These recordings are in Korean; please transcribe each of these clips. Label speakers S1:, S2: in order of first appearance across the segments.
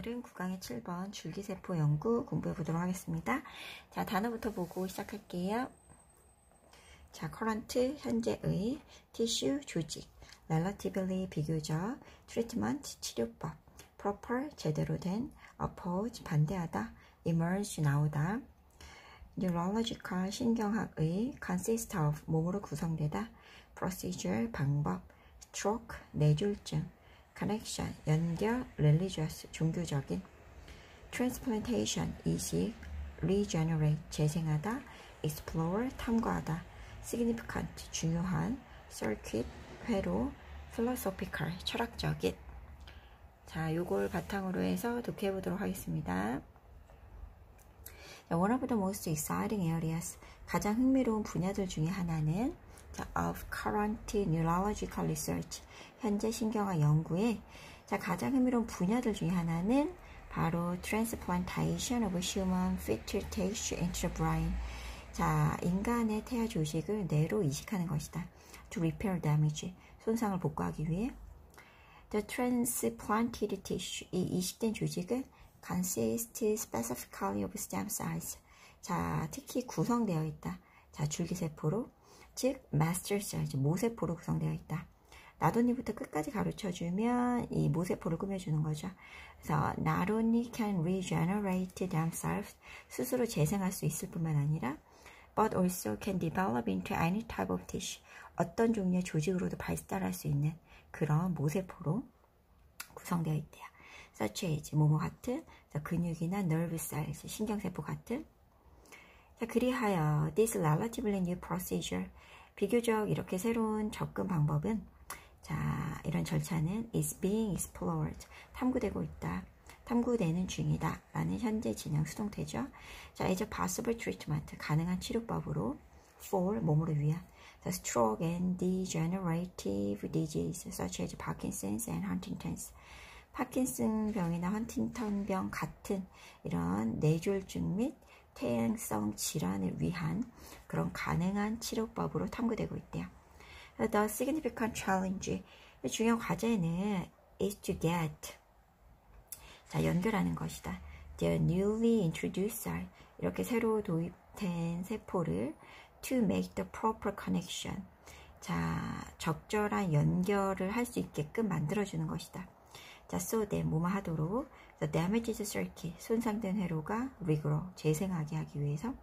S1: 오늘은 9강의 7번 줄기세포 연구 공부해 보도록 하겠습니다. 자, 단어부터 보고 시작할게요. 자, current, 현재의, tissue, 조직, relatively, 비교적, treatment, 치료법, proper, 제대로 된, oppose, 반대하다, emerge, 나오다, neurological, 신경학의, consist of, 몸으로 구성되다, procedure, 방법, stroke, 뇌졸중, connection, 연결, religious, 종교적인, transplantation, 이식, regenerate, 재생하다, explore, 탐구하다, significant, 중요한, circuit, 회로, philosophical, 철학적인. 자, 요걸 바탕으로 해서 독해해 보도록 하겠습니다. One of the most exciting areas, 가장 흥미로운 분야들 중에 하나는 자, of current neurological research, 현재 신경학 연구에 자, 가장 흥미로운 분야들 중에 하나는 바로 transplantation of human fetal tissue into the brain. 자, 인간의 태아 조직을 뇌로 이식하는 것이다. To repair damage, 손상을 복구하기 위해. The transplanted tissue, 이 이식된 조직은 consists specifically of stem cells. 자, 특히 구성되어 있다. 자, 줄기세포로, 즉 master cell, 모세포로 구성되어 있다. 나도니부터 끝까지 가르쳐주면 이 모세포를 꾸며주는 거죠. 그래서 not only can regenerate themselves, 스스로 재생할 수 있을 뿐만 아니라 but also can develop into any type of tissue, 어떤 종류의 조직으로도 발달할 수 있는 그런 모세포로 구성되어 있대요. such as 모모 같은 근육이나 nerve cells, 신경세포 같은 자, 그리하여 this relatively new procedure 비교적 이렇게 새로운 접근 방법은 자, 이런 절차는 is being explored. 탐구되고 있다. 탐구되는 중이다. 라는 현재 진행 수동태죠. 자, a possible treatment. 가능한 치료법으로 for 몸으로 위한 the stroke and degenerative disease such as Parkinson's and Huntington's. 파킨슨 병이나 헌팅턴 병 같은 이런 뇌졸중 및 퇴행성 질환을 위한 그런 가능한 치료법으로 탐구되고 있대요. The significant challenge, 중요한 과제는 is to get, 자 연결하는 것이다. The newly introduced 이렇게 새로 도입된 세포를 to make the proper connection, 자 적절한 연결을 할 수 있게끔 만들어주는 것이다. 자, so that 뭐뭐 하도록 the damaged circuit, 손상된 회로가 regrow, 재생하게 하기 위해서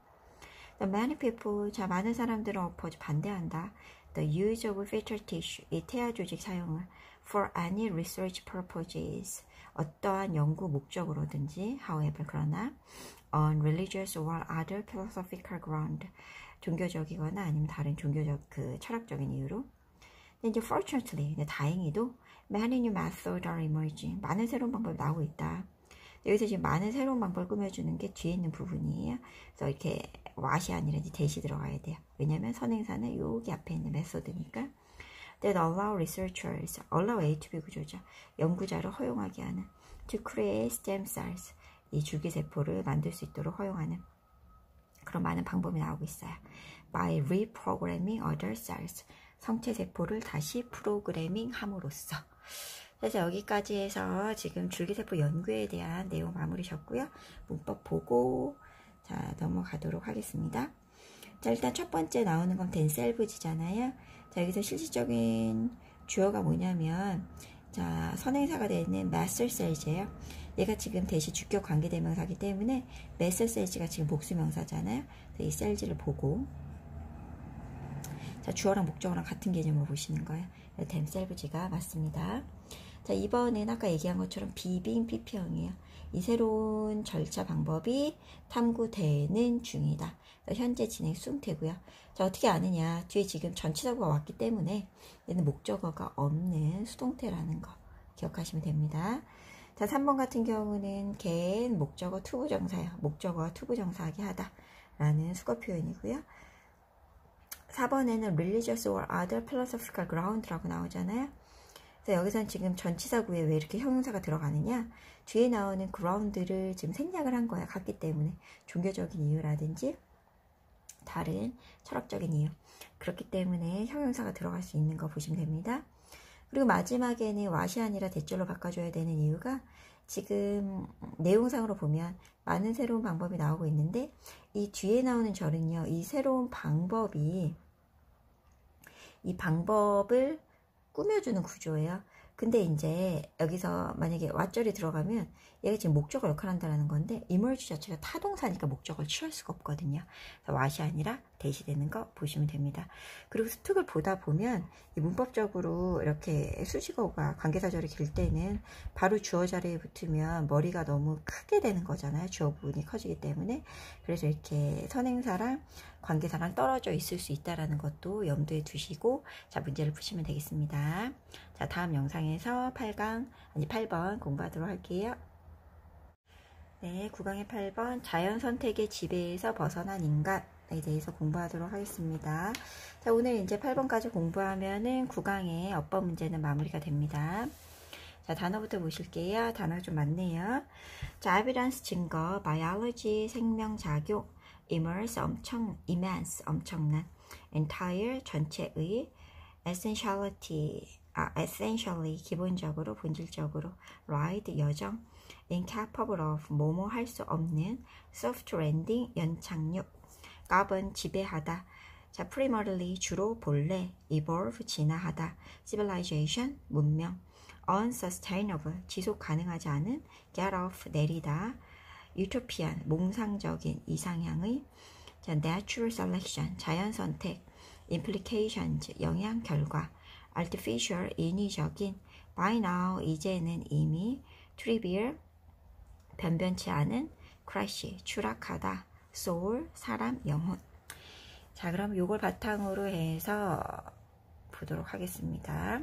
S1: the many people, 자, 많은 사람들은 oppose, 반대한다. the use of fetal tissue, 이 태아 조직 사용을 for any research purposes, 어떠한 연구 목적으로든지, however, 그러나 on religious or other philosophical ground, 종교적이거나 아니면 다른 종교적 그 철학적인 이유로 근데 이제 fortunately, 다행히도 many new methods are emerging. 많은 새로운 방법이 나오고 있다. 여기서 지금 많은 새로운 방법을 꾸며주는 게 뒤에 있는 부분이에요. 그래서 이렇게 왓이 아니라 이제 대시 들어가야 돼요. 왜냐면 선행사는 여기 앞에 있는 메소드니까. That allow researchers, allow A to B 구조죠. 연구자를 허용하게 하는 to create stem cells, 이 줄기세포를 만들 수 있도록 허용하는 그런 많은 방법이 나오고 있어요. By reprogramming other cells, 성체세포를 다시 프로그래밍 함으로써 그래서 여기까지 해서 지금 줄기세포 연구에 대한 내용 마무리 졌고요. 문법 보고 자 넘어가도록 하겠습니다. 자 일단 첫 번째 나오는 건 덴셀브지잖아요. 자 여기서 실질적인 주어가 뭐냐면 자 선행사가 되는 마스터셀즈예요. 얘가 지금 대시 주격 관계대명사기 때문에 메스셀즈가 지금 복수명사잖아요. 이 셀즈를 보고 자, 주어랑 목적어랑 같은 개념으로 보시는 거예요. 댐셀브지가 맞습니다. 자, 이번엔 아까 얘기한 것처럼 비빙 PP형이에요. 이 새로운 절차 방법이 탐구되는 중이다. 현재 진행 수동태고요. 자, 어떻게 아느냐. 뒤에 지금 전치사구가 왔기 때문에 얘는 목적어가 없는 수동태라는 거 기억하시면 됩니다. 자, 3번 같은 경우는 get 목적어 to부정사예요. 목적어가 to부정사하게 하다. 라는 숙어 표현이고요. 4번에는 religious or other philosophical ground라고 나오잖아요. 그래서 여기서는 지금 전치사 구에 왜 이렇게 형용사가 들어가느냐? 뒤에 나오는 ground를 지금 생략을 한 거야. 같기 때문에. 종교적인 이유라든지 다른 철학적인 이유. 그렇기 때문에 형용사가 들어갈 수 있는 거 보시면 됩니다. 그리고 마지막에는 왓이 아니라 대절로 바꿔줘야 되는 이유가 지금 내용상으로 보면 많은 새로운 방법이 나오고 있는데 이 뒤에 나오는 절은요. 이 새로운 방법이 이 방법을 꾸며주는 구조예요. 근데 이제 여기서 만약에 왓절이 들어가면 얘가 지금 목적어 역할을 한다는 건데 emerge 자체가 타동사니까 목적어를 취할 수가 없거든요. 왓이 아니라 대시되는 거 보시면 됩니다. 그리고 스툭을 보다 보면 문법적으로 이렇게 수식어가 관계사절이 길 때는 바로 주어 자리에 붙으면 머리가 너무 크게 되는 거잖아요. 주어 부분이 커지기 때문에 그래서 이렇게 선행사랑 관계사랑 떨어져 있을 수 있다는 것도 염두에 두시고 자 문제를 푸시면 되겠습니다. 자 다음 영상에서 8강 아니 8번 공부하도록 할게요. 네, 9강의 8번 자연 선택의 지배에서 벗어난 인간 에 대해서 공부하도록 하겠습니다. 자, 오늘 이제 8번까지 공부하면은 9강의 어법 문제는 마무리가 됩니다. 자, 단어부터 보실게요. 단어 좀 많네요. 자, evidence 증거, biology 생명작용, immerse 엄청, immense 엄청난, entire 전체의, essentiality 아, essentially 기본적으로 본질적으로, ride 여정, incapable of 뭐뭐 할 수 없는 soft landing 연착륙 govern 지배하다 자 primarily 주로 본래 evolve 진화하다 civilization 문명 unsustainable 지속 가능하지 않은 get off 내리다 utopian 몽상적인 이상향의 자, natural selection 자연 선택 implications 영향 결과 artificial 인위적인 by now 이제는 이미 trivial 변변치 않은 crash, 추락하다, soul, 사람, 영혼. 자, 그럼 이걸 바탕으로 해서 보도록 하겠습니다.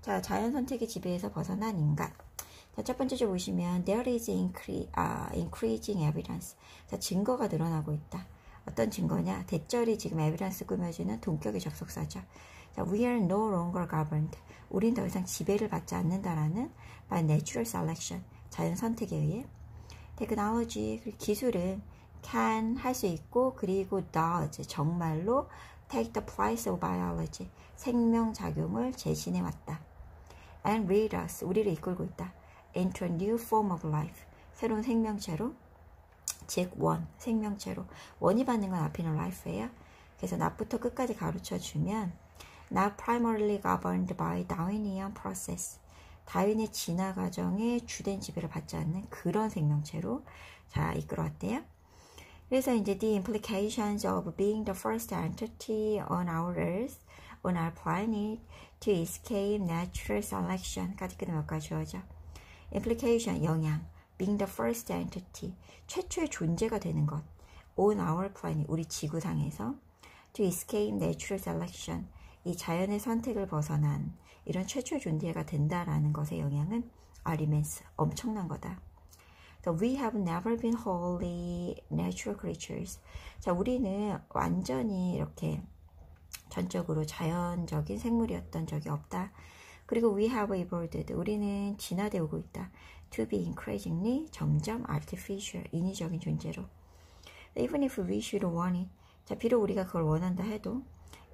S1: 자, 자연 선택의 지배에서 벗어난 인간. 자, 첫 번째 줄 보시면 there is incre, 아, increasing evidence. 자, 증거가 늘어나고 있다. 어떤 증거냐? 대절이 지금 evidence 꾸며주는 동격의 접속사죠. 자, we are no longer governed. 우린 더 이상 지배를 받지 않는다라는 by natural selection. 자연 선택에 의해 테크놀로지 기술은 can 할 수 있고 그리고 does 정말로 take the place of biology 생명 작용을 제신해 왔다. and lead us 우리를 이끌고 있다. into a new form of life 새로운 생명체로 즉 원, 생명체로 원이 받는 건 앞에 있는 life예요. 그래서 나부터 끝까지 가르쳐 주면 not primarily governed by Darwinian process 다윈의 진화 과정에 주된 지배를 받지 않는 그런 생명체로 자 이끌어왔대요. 그래서 이제 the implications of being the first entity on our earth, on our planet to escape natural selection까지 여기까지 주어져. implication 영향, being the first entity 최초의 존재가 되는 것, on our planet 우리 지구상에서 to escape natural selection 이 자연의 선택을 벗어난 이런 최초의 존재가 된다라는 것의 영향은 are immense, 엄청난 거다. So we have never been wholly natural creatures. 자, 우리는 완전히 이렇게 전적으로 자연적인 생물이었던 적이 없다. 그리고 we have evolved. 우리는 진화되고 있다. To be increasingly 점점 artificial, 인위적인 존재로. Even if we should want it. 자, 비록 우리가 그걸 원한다 해도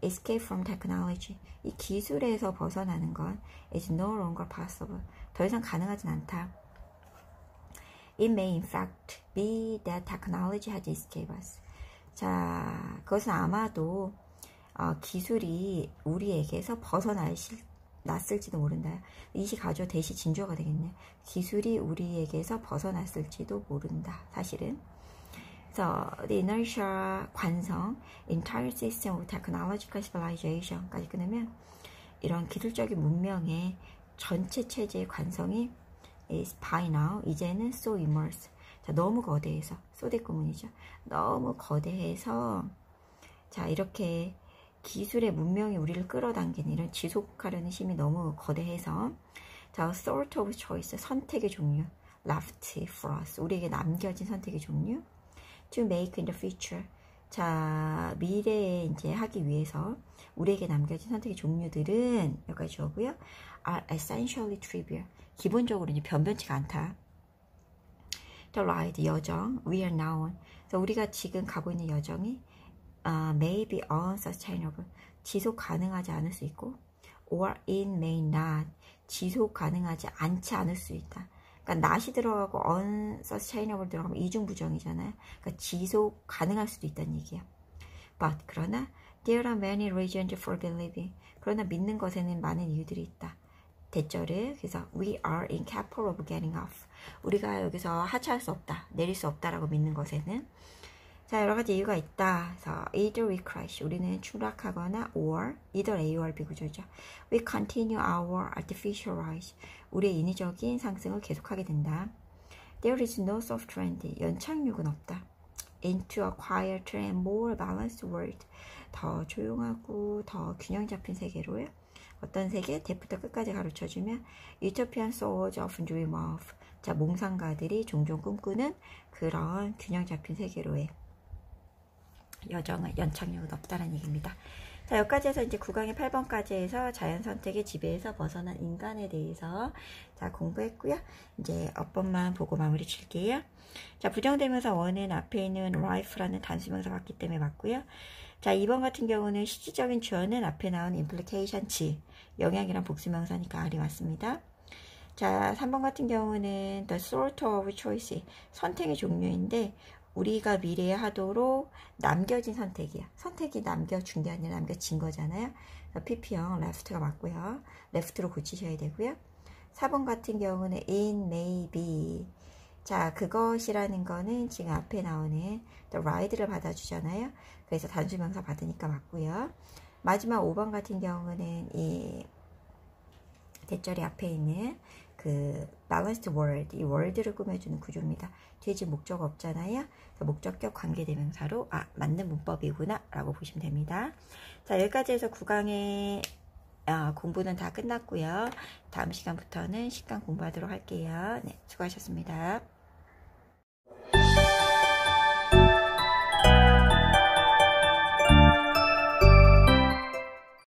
S1: escape from technology. 이 기술에서 벗어나는 건 is no longer possible. 더 이상 가능하진 않다. It may in fact be that technology has escaped us. 자, 그것은 아마도 어, 기술이 우리에게서 벗어나실 났을지도 모른다. 이시 가조 대시 진조가 되겠네. 기술이 우리에게서 벗어났을지도 모른다. 사실은. 그래서 the inertia 관성, entire system of technological civilization까지 끊으면 이런 기술적인 문명의 전체 체제의 관성이 is by now 이제는 so immersed 자 너무 거대해서 소대 구문이죠 너무 거대해서 자 이렇게 기술의 문명이 우리를 끌어당기는 이런 지속하려는 힘이 너무 거대해서 자 sort of choice 선택의 종류 left for us 우리에게 남겨진 선택의 종류 to make in the future. 자, 미래에 이제 하기 위해서 우리에게 남겨진 선택의 종류들은 여기까지 주었고요. are essentially trivial. 기본적으로 이제 변변치가 않다. The ride, 여정, we are now on. 그래서 우리가 지금 가고 있는 여정이 uh, may be unsustainable. 지속 가능하지 않을 수 있고 or it may not. 지속 가능하지 않지 않을 수 있다. 그러니까 not이 들어가고 unsustainable 들어가면 이중부정이잖아요. 그러니까 지속 가능할 수도 있다는 얘기예요. But 그러나 there are many reasons for believing. 그러나 믿는 것에는 많은 이유들이 있다. 대절을 그래서 we are incapable of getting off. 우리가 여기서 하차할 수 없다, 내릴 수 없다라고 믿는 것에는 자 여러 가지 이유가 있다. 그래서 either we crash, 우리는 추락하거나 or either A or B 구조죠. We continue our artificial rise, 우리의 인위적인 상승을 계속하게 된다. There is no soft trend, 연착륙은 없다. Into a quieter and more balanced world, 더 조용하고 더 균형 잡힌 세계로요. 어떤 세계? 대부터 끝까지 가르쳐주면 Utopian souls often dream of. 자, 몽상가들이 종종 꿈꾸는 그런 균형 잡힌 세계로의 여정은 연착륙은 없다는 얘기입니다. 자, 여기까지 해서 이제 9강의 8번까지 해서 자연 선택의 지배에서 벗어난 인간에 대해서 자, 공부했고요. 이제 어법만 보고 마무리 칠게요. 자, 부정대명사 원은 앞에 있는 life라는 단수명사 같기 때문에 맞고요. 자, 2번 같은 경우는 실질적인 주어는 앞에 나온 implication 지, 영향이란 복수명사니까 R이 맞습니다. 자, 3번 같은 경우는 the sort of choice, 선택의 종류인데 우리가 미래에 하도록 남겨진 선택이야. 선택이 남겨준 게 아니라 남겨진 거잖아요. PP형 left가 맞고요. left로 고치셔야 되고요. 4번 같은 경우는 in, may be. 자, 그것이라는 거는 지금 앞에 나오는 the ride를 받아주잖아요. 그래서 단수명사 받으니까 맞고요. 마지막 5번 같은 경우는 이 대절이 앞에 있는 그 balanced word, 이 word를 꾸며주는 구조입니다. 뒤에 지금 목적 없잖아요. 목적격 관계대명사로 아 맞는 문법이구나 라고 보시면 됩니다. 자 여기까지 해서 9강의 아, 공부는 다 끝났고요. 다음 시간부터는 식강 공부하도록 할게요. 네, 수고하셨습니다.